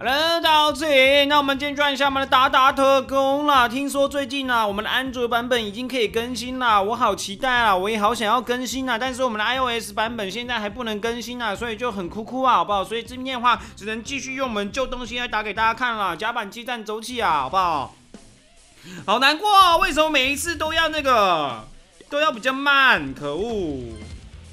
Hello，，到这里，那我们今天转一下我们的达达特工啦。听说最近呢，我们的安卓版本已经可以更新啦，我好期待啊！我也好想要更新啊，但是我们的 iOS 版本现在还不能更新啊，所以就很哭哭啊，好不好？所以今天的话，只能继续用我们旧东西来打给大家看了。甲板基站周期啊，好不好？好难过，为什么每一次都要那个，都要比较慢？可恶！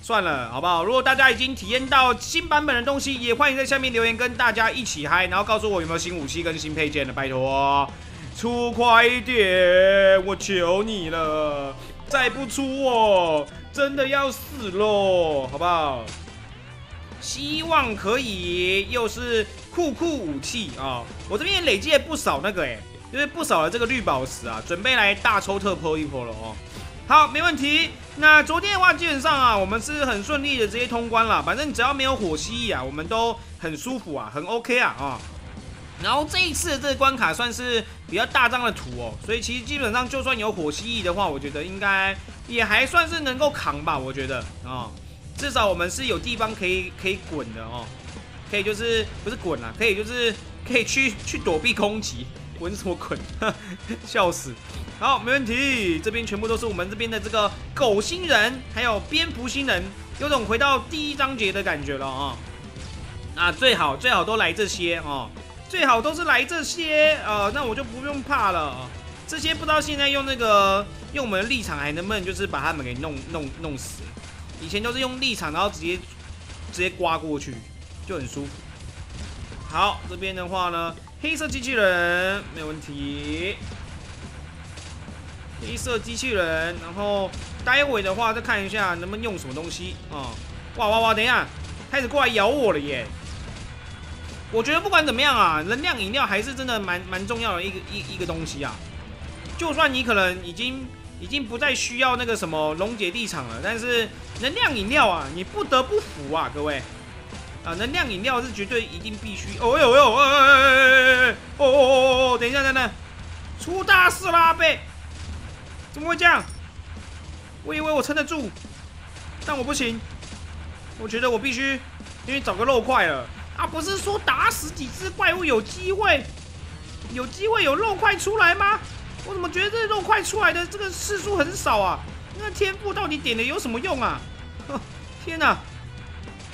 算了，好不好？如果大家已经体验到新版本的东西，也欢迎在下面留言跟大家一起嗨，然后告诉我有没有新武器跟新配件的，拜托，出快一点，我求你了！再不出我真的要死喽，好不好？希望可以，又是酷酷武器啊！我这边也累积了不少那个哎，就是不少的这个绿宝石啊，准备来大抽特泼一泼了哦。好，没问题。那昨天的话，基本上啊，我们是很顺利的直接通关了。反正只要没有火蜥蜴啊，我们都很舒服啊，很 OK 啊啊。然后这一次的这个关卡算是比较大张的图哦，所以其实基本上就算有火蜥蜴的话，我觉得应该也还算是能够扛吧。我觉得啊，至少我们是有地方可以可以滚的哦，可以就是不是滚啊，可以就是可以去去躲避攻击。滚什么滚？笑死！好，没问题。这边全部都是我们这边的这个狗星人，还有蝙蝠星人，有种回到第一章节的感觉了啊！啊，最好最好都来这些哦，最好都是来这些呃，那我就不用怕了。这些不知道现在用那个用我们的立场还能不能就是把他们给弄弄弄死？以前都是用立场，然后直接直接刮过去，就很舒服。好，这边的话呢。黑色机器人没有问题，黑色机器人，然后待会的话再看一下能不能用什么东西啊！哇哇哇！等一下，开始过来咬我了耶！我觉得不管怎么样啊，能量饮料还是真的蛮蛮重要的一个一一个东西啊。就算你可能已经已经不再需要那个什么溶解地场了，但是能量饮料啊，你不得不服啊，各位。啊，能量饮料是绝对一定必须。哦呦呦，哎哎哎哎哎哎！哦哦哦哦！等一下，等等，出大事啦，贝！怎么会这样？我以为我撑得住，但我不行。我觉得我必须，因为找个肉块了。啊，不是说打死几只怪物有机会，有机会有肉块出来吗？我怎么觉得这肉块出来的这个次数很少啊？那天赋到底点了有什么用啊？天哪！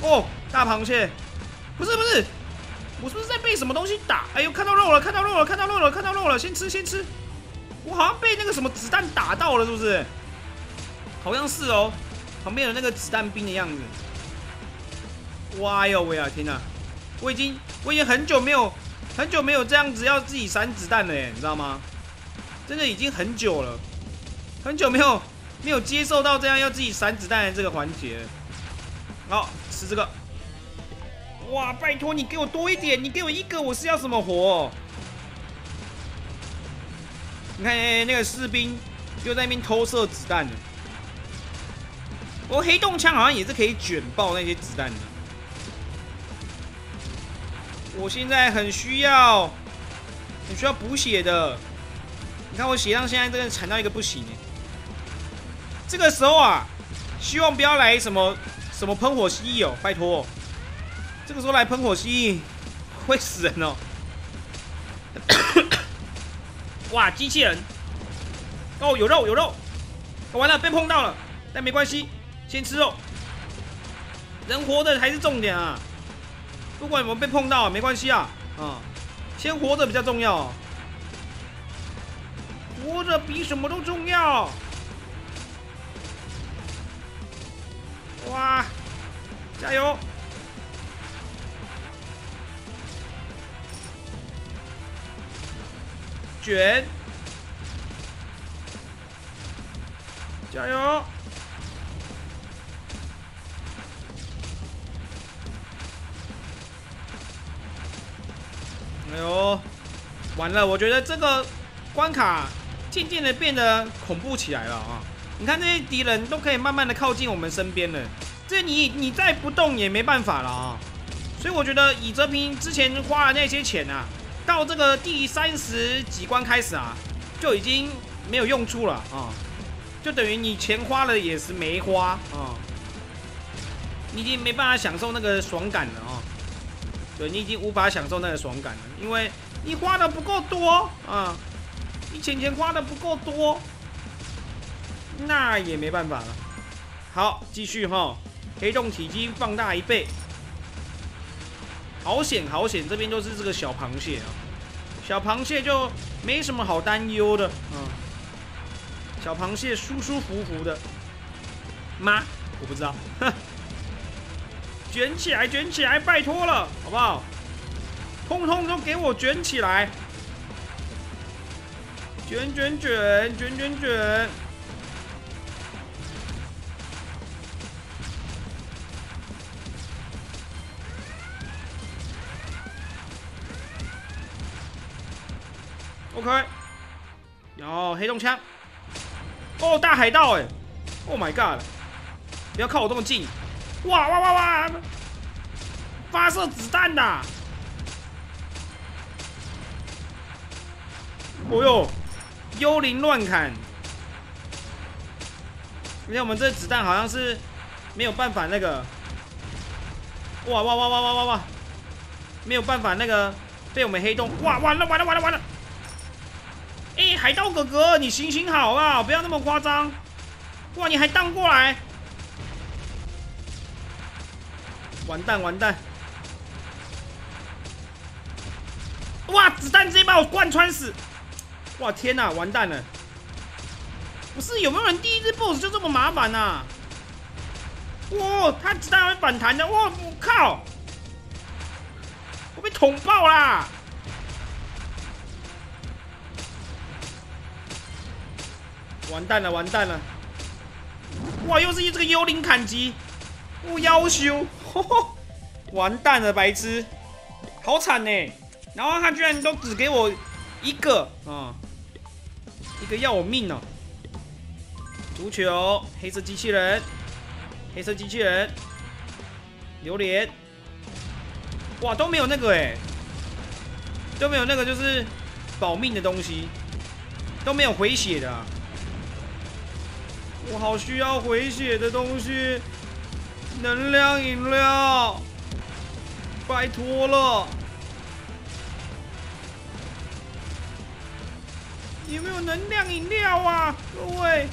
哦，大螃蟹，不是不是，我是不是在被什么东西打？哎呦，看到肉了，看到肉了，看到肉了，看到肉了，先吃先吃。我好像被那个什么子弹打到了，是不是？好像是哦，旁边有那个子弹兵的样子。哇哟喂啊，天哪！我已经我已经很久没有很久没有这样子要自己闪子弹了耶，你知道吗？真的已经很久了，很久没有没有接受到这样要自己闪子弹的这个环节。好。吃这个，哇！拜托你给我多一点，你给我一个，我是要什么活？你看那个士兵又在那边偷射子弹呢。我黑洞枪好像也是可以卷爆那些子弹的。我现在很需要，很需要补血的。你看我血量现在真的惨到一个不行。这个时候啊，希望不要来什么。什么喷火蜥蜴哦？拜托，这个时候来喷火蜥蜴会死人哦！哇，机器人！哦，有肉有肉！完了，被碰到了，但没关系，先吃肉。人活着才是重点啊！不管有没有被碰到，没关系啊！啊，先活着比较重要，活着比什么都重要。哇！加油！卷！加油！哎呦，完了！我觉得这个关卡渐渐的变得恐怖起来了啊！你看这些敌人都可以慢慢的靠近我们身边了，这你你再不动也没办法了啊！所以我觉得以泽平之前花的那些钱啊，到这个第三十几关开始啊，就已经没有用处了啊，就等于你钱花了也是没花啊，你已经没办法享受那个爽感了啊！对你已经无法享受那个爽感了，因为你花的不够多啊，你钱钱花的不够多，那也没办法了。好，继续哈，黑洞体积放大一倍，好险好险，这边都是这个小螃蟹啊，小螃蟹就没什么好担忧的嗯，小螃蟹舒舒服服的吗？我不知道，卷起来，卷起来，拜托了，好不好？通通都给我卷起来，卷卷卷卷卷卷。OK，然后黑洞枪，哦，大海盗哎，Oh my god！不要靠我这么近！哇哇哇哇！发射子弹的！哦呦，幽灵乱砍！你看我们这子弹好像是没有办法那个，哇哇哇哇哇哇哇！没有办法那个被我们黑洞，哇完了完了完了完了！海盗哥哥，你行行好啊，不要那么夸张！哇，你还荡过来！完蛋完蛋！哇，子弹直接把我贯穿死！哇，天哪，完蛋了！不是有没有人第一只 BOSS 就这么麻烦呐？哇，他子弹会反弹的！哇，我靠！我被捅爆啦！完蛋了，完蛋了！哇，又是一这个幽灵砍击！不要求，完蛋了，白痴，好惨呢！然后他居然都只给我一个。啊，一个要我命哦！足球，黑色机器人，黑色机器人，榴莲，哇，都没有那个哎，都没有那个就是保命的东西，都没有回血的，我好需要回血的东西。能量饮料，拜托了！有没有能量饮料啊，各位？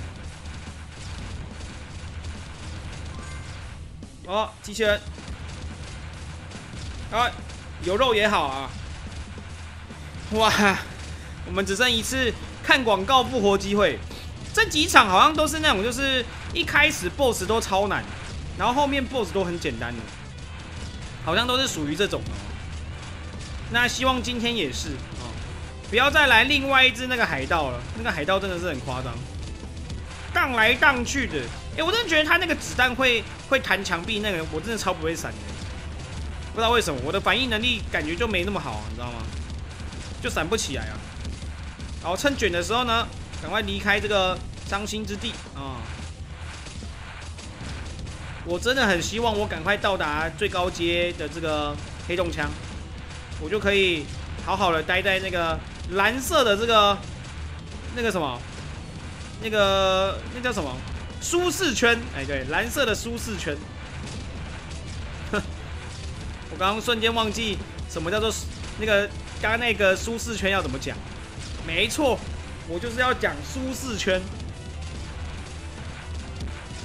哦，机器人，啊，有肉也好啊！哇，我们只剩一次看广告复活机会，这几场好像都是那种，就是一开始 BOSS 都超难。然后后面 BOSS 都很简单的，好像都是属于这种。那希望今天也是哦，不要再来另外一只那个海盗了。那个海盗真的是很夸张，荡来荡去的。哎，我真的觉得他那个子弹会会弹墙壁，那个我真的超不会闪的。不知道为什么，我的反应能力感觉就没那么好，你知道吗？就闪不起来啊。然后，趁卷的时候呢，赶快离开这个伤心之地啊。我真的很希望我赶快到达最高阶的这个黑洞枪，我就可以好好的待在那个蓝色的这个那个什么，那个那叫什么舒适圈？哎，对，蓝色的舒适圈。我刚刚瞬间忘记什么叫做那个刚那个舒适圈要怎么讲？没错，我就是要讲舒适圈。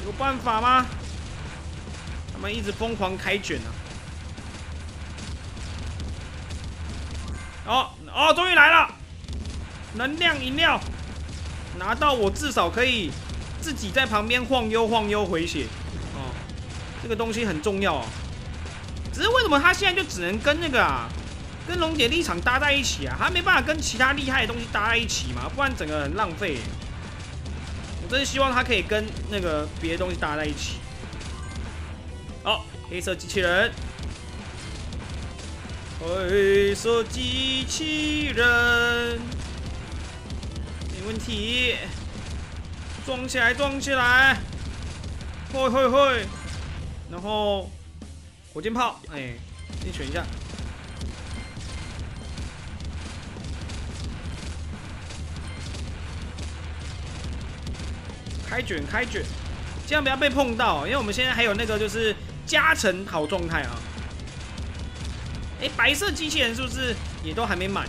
有办法吗？他们一直疯狂开卷啊！哦哦，终于来了！能量饮料拿到，我至少可以自己在旁边晃悠晃悠回血。哦，这个东西很重要哦。只是为什么他现在就只能跟那个啊，跟龙姐立场搭在一起啊？他没办法跟其他厉害的东西搭在一起嘛？不然整个很浪费。我真希望他可以跟那个别的东西搭在一起。好，黑色机器人，黑色机器人，没问题，装起来，装起来，会会会，然后火箭炮，哎，先选一下，开卷开卷，千万不要被碰到，因为我们现在还有那个就是。加成好状态啊！哎，白色机器人是不是也都还没满？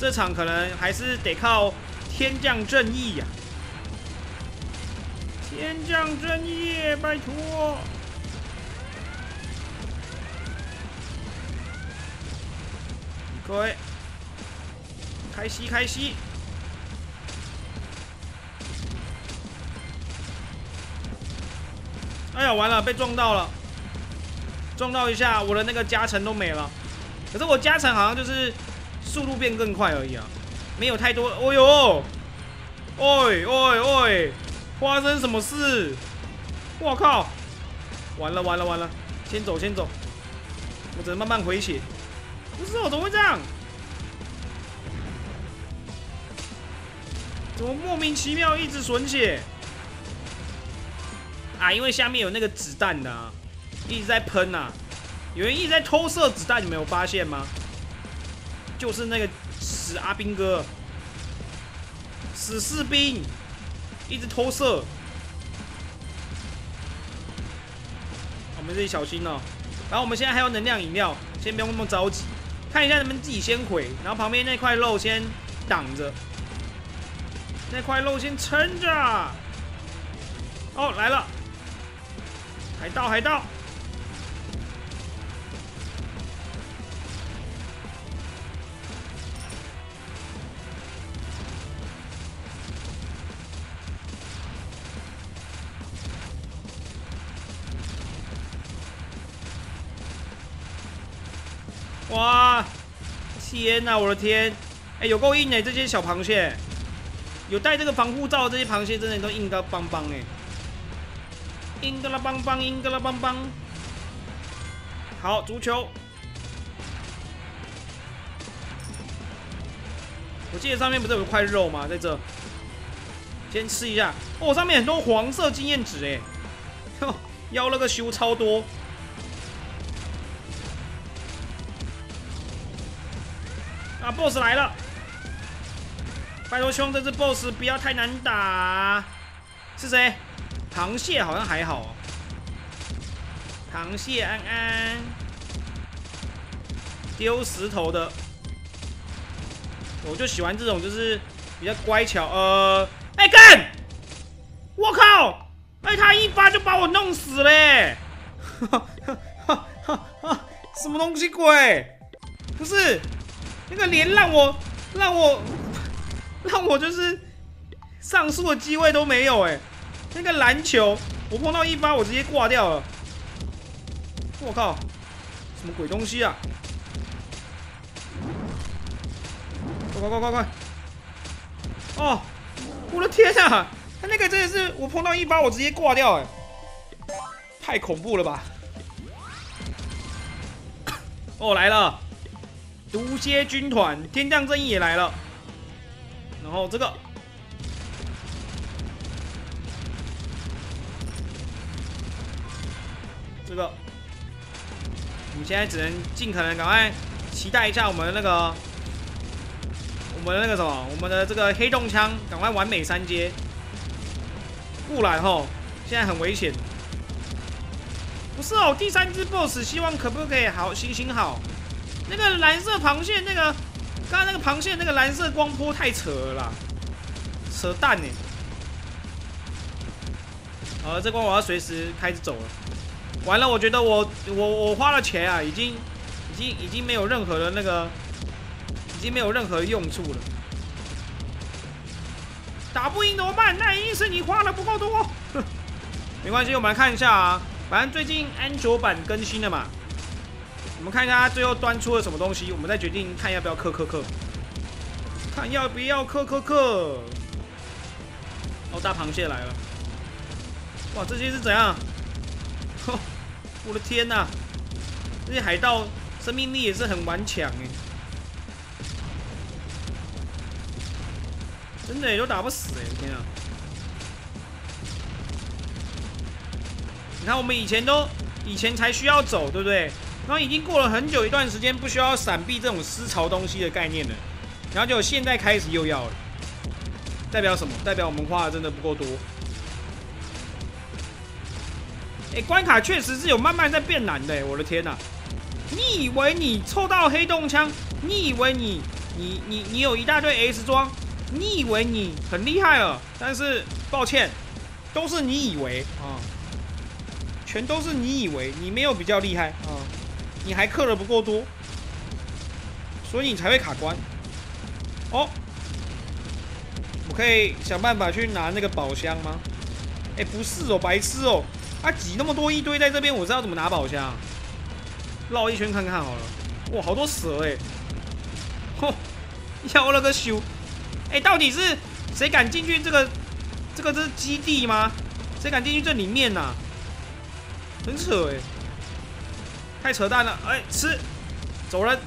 这场可能还是得靠天降正义呀！天降正义，拜托！各位，开吸开吸！哎呀，完了，被撞到了！撞到一下，我的那个加成都没了。可是我加成好像就是速度变更快而已啊，没有太多。哦呦，喂喂喂，发生什么事？我靠！完了完了完了，先走先走，我只能慢慢回血。不是我怎么会这样？怎么莫名其妙一直损血？啊，因为下面有那个子弹的，一直在喷呐，有人一直在偷射子弹，你没有发现吗？就是那个死阿兵哥，死士兵，一直偷射。我们自己小心哦。然后我们现在还有能量饮料，先不用那么着急，看一下能不能自己先回，然后旁边那块肉先挡着，那块肉先撑着。哦，来了。海盗，海盗！哇！天哪，我的天！哎，有够硬哎，这些小螃蟹，有带这个防护罩的，这些螃蟹真的都硬到邦邦哎。英格拉邦邦，英格拉邦邦。好，足球。我记得上面不是有块肉吗？在这，先吃一下。哦，上面很多黄色经验值哎，要了个修超多。啊，BOSS 来了！拜托兄，这只 BOSS 不要太难打。是谁？螃蟹好像还好，螃蟹安安丢石头的，我就喜欢这种，就是比较乖巧。呃，哎干！我靠！哎，他一发就把我弄死嘞！哈哈哈哈哈！什么东西鬼？不是那个连让我让我让我就是上树的机会都没有哎！那个篮球，我碰到一发，我直接挂掉了。我靠，什么鬼东西啊！快快快快快！哦，我的天啊！他那个真的是，我碰到一发，我直接挂掉，哎，太恐怖了吧！哦，来了，毒蝎军团，天降正义也来了。然后这个。这个，我们现在只能尽可能赶快期待一下我们的那个，我们的那个什么，我们的这个黑洞枪赶快完美三阶，不然吼，现在很危险。不是哦，第三只 BOSS 希望可不可以好行行好？那个蓝色螃蟹，那个刚刚那个螃蟹那个蓝色光波太扯了，扯淡呢。好了，这关我要随时开始走了。完了，我觉得我我我花了钱啊，已经已经已经没有任何的那个，已经没有任何用处了。打不赢怎么办？那一定是你花的不够多。没关系，我们来看一下啊，反正最近安卓版更新了嘛，我们看一下它最后端出了什么东西，我们再决定看要不要氪氪氪，看要不要氪氪氪。哦，大螃蟹来了！哇，这些是怎样？我的天呐！这些海盗生命力也是很顽强哎，真的也都打不死哎！天啊！你看我们以前都以前才需要走，对不对？然后已经过了很久一段时间不需要闪避这种思潮东西的概念了，然后就现在开始又要了，代表什么？代表我们花的真的不够多。哎，关卡确实是有慢慢在变难的，我的天哪！你以为你抽到黑洞枪？你以为你你你你有一大堆 S 装？你以为你很厉害了？但是抱歉，都是你以为啊，全都是你以为，你没有比较厉害啊，你还氪的不够多，所以你才会卡关。哦，我可以想办法去拿那个宝箱吗？哎，不是哦，白痴哦，他挤那么多一堆在这边，我知道怎么拿宝箱，绕一圈看看好了。哇，好多蛇哎！嚯，要了个修！哎，到底是谁敢进去这个这个是基地吗？谁敢进去这里面呐？很扯哎，太扯淡了！哎，吃，走人，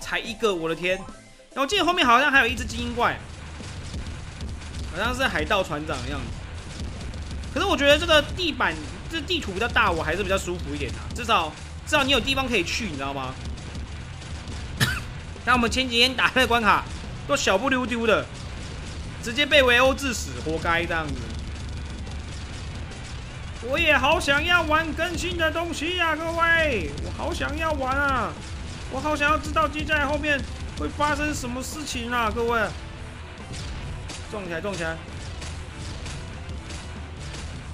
才一个，我的天！然后记得后面好像还有一只精英怪。好像是海盗船长的样子，可是我觉得这个地板这地图比较大，我还是比较舒服一点的，至少至少你有地方可以去，你知道吗？那我们前几天打那个关卡都小不溜丢的，直接被围殴致死，活该这样子。我也好想要玩更新的东西呀，各位，我好想要玩啊，我好想要知道接下来后面会发生什么事情啊，各位。撞起来，撞起来！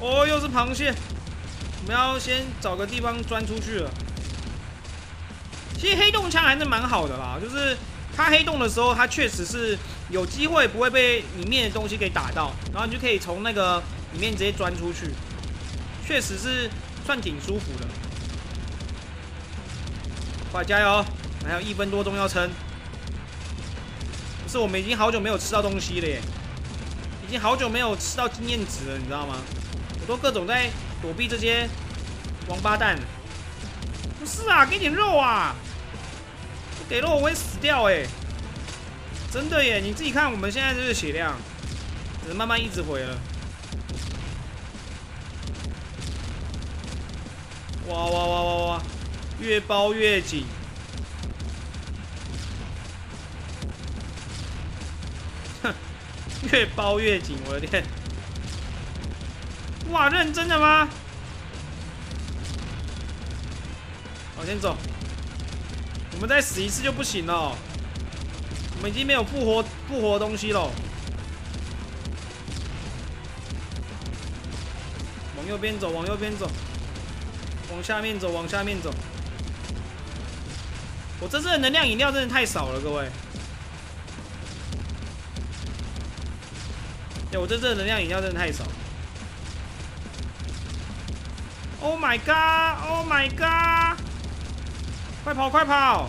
哦，又是螃蟹，我们要先找个地方钻出去了。其实黑洞枪还是蛮好的啦，就是它黑洞的时候，它确实是有机会不会被里面的东西给打到，然后你就可以从那个里面直接钻出去，确实是算挺舒服的。快加油，还有一分多钟要撑。不是，我们已经好久没有吃到东西了耶。已经好久没有吃到经验值了，你知道吗？我都各种在躲避这些王八蛋。不是啊，给点肉啊！不给肉我会死掉哎！真的耶，你自己看我们现在这个血量，只能慢慢一直回了。哇哇哇哇哇！越包越紧。越包越紧，我的天！哇，认真的吗？往前走，我们再死一次就不行了。我们已经没有复活复活东西了。往右边走，往右边走，往下面走，往下面走。我这次的能量饮料真的太少了，各位。哎我这次的能量饮料真的太少。Oh my god! Oh my god! 快跑快跑！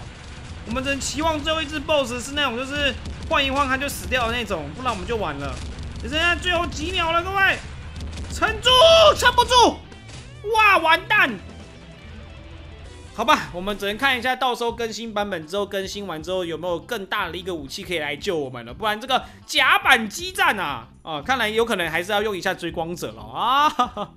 我们只能期望最后一只 BOSS 是那种就是晃一晃它就死掉的那种，不然我们就完了。只剩下最后几秒了，各位，撑住！撑不住！哇，完蛋！好吧，我们只能看一下到时候更新版本之后，更新完之后有没有更大的一个武器可以来救我们了。不然这个甲板激战啊，啊，看来有可能还是要用一下追光者了啊。